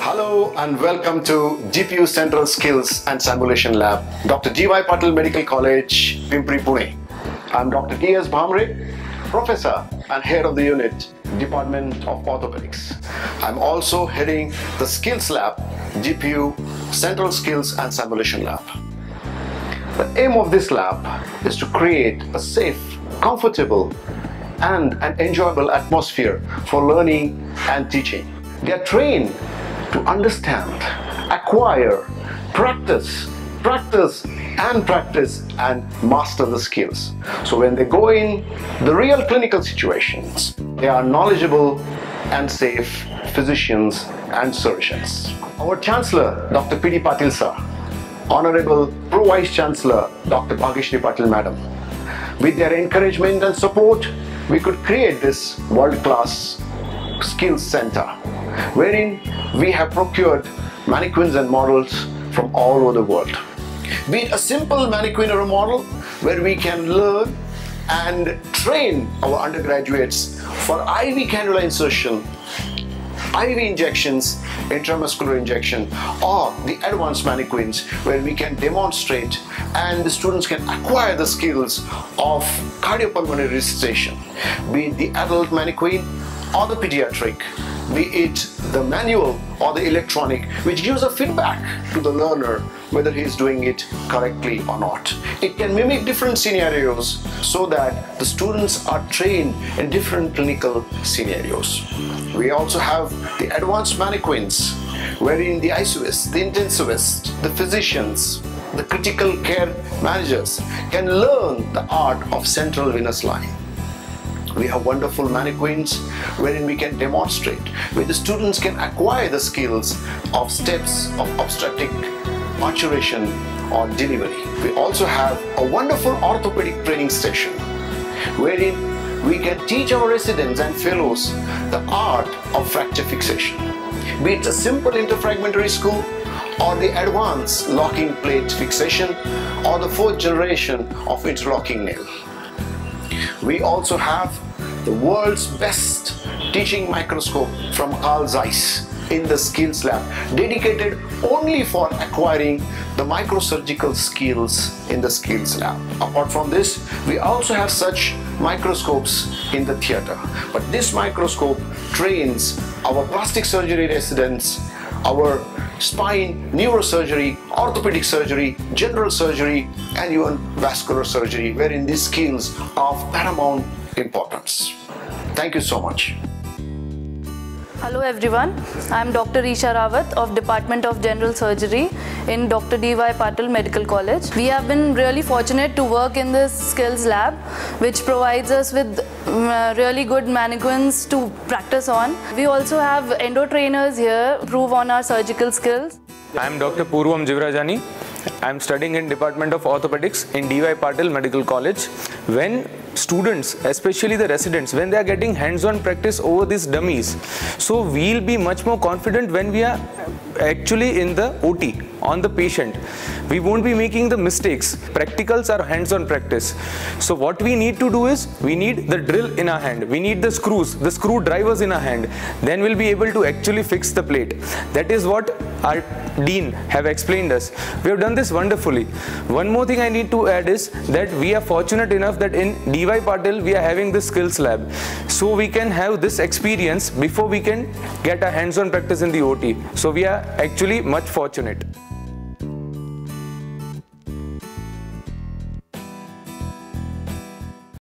Hello and welcome to DPU Central Skills and Simulation Lab, Dr. D.Y. Patil Medical College, Pimpri, Pune. I'm Dr. T.S. Bhamre, Professor and Head of the Unit, Department of Orthopedics. I'm also heading the Skills Lab, DPU Central Skills and Simulation Lab. The aim of this lab is to create a safe, comfortable, and an enjoyable atmosphere for learning and teaching. They are trained to understand, acquire, practice, practice, and practice and master the skills. So when they go in the real clinical situations, they are knowledgeable and safe physicians and surgeons. Our Chancellor, Dr. P.D. Patil sir, Honorable Pro Vice Chancellor Dr. Bhagyashree Patil Madam. With their encouragement and support, we could create this world-class skills center, wherein we have procured mannequins and models from all over the world. Be it a simple mannequin or a model where we can learn and train our undergraduates for IV cannula insertion IV injections, intramuscular injection, or the advanced mannequins where we can demonstrate and the students can acquire the skills of cardiopulmonary resuscitation, be it the adult mannequin or the pediatric, be it the manual or the electronic, which gives a feedback to the learner whether he is doing it correctly or not. It can mimic different scenarios so that the students are trained in different clinical scenarios. We also have the advanced mannequins, wherein the ICUists, the intensivists, the physicians, the critical care managers can learn the art of central venous line. We have wonderful mannequins wherein we can demonstrate, where the students can acquire the skills of steps of obstetric maturation or delivery. We also have a wonderful orthopedic training station wherein we can teach our residents and fellows the art of fracture fixation. Be it a simple interfragmentary screw or the advanced locking plate fixation or the fourth generation of interlocking nail. We also have the world's best teaching microscope from Carl Zeiss in the skills lab dedicated only for acquiring the microsurgical skills in the skills lab. Apart from this we also have such microscopes in the theater. But this microscope trains our plastic surgery residents our spine, neurosurgery, orthopedic surgery, general surgery, and even vascular surgery, wherein these skills are of paramount importance. Thank you so much. Hello everyone, I am Dr. Isha Rawat of Department of General Surgery in Dr. D.Y. Patil Medical College. We have been really fortunate to work in this skills lab which provides us with um, uh, really good mannequins to practice on. We also have endo trainers here prove on our surgical skills. I am Dr. Purvam Jivrajani. I am studying in Department of Orthopedics in D.Y. Patil Medical College. When students, especially the residents, when they are getting hands-on practice over these dummies, so we'll be much more confident when we are actually in the OT on the patient. We won't be making the mistakes. Practicals are hands-on practice. So what we need to do is we need the drill in our hand. We need the screws, the screw drivers in our hand. Then we'll be able to actually fix the plate. That is what our dean have explained us. We have done this wonderfully. One more thing I need to add is that we are fortunate enough that in DY Patil we are having this skills lab. So we can have this experience before we can get a hands-on practice in the OT. So we are actually much fortunate.